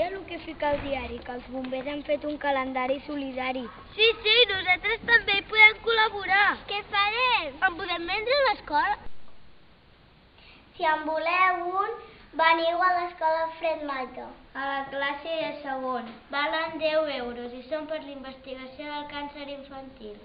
sabia el que fica al diari, que els bombers han fet un calendari solidari. Sí, sí, nosaltres també hi podem col·laborar. Què farem? En podem vendre a l'escola? Si en voleu un, veniu a l'escola Fred Mata. A la classe de segon. Valen 10 euros i són per la investigació del càncer infantil.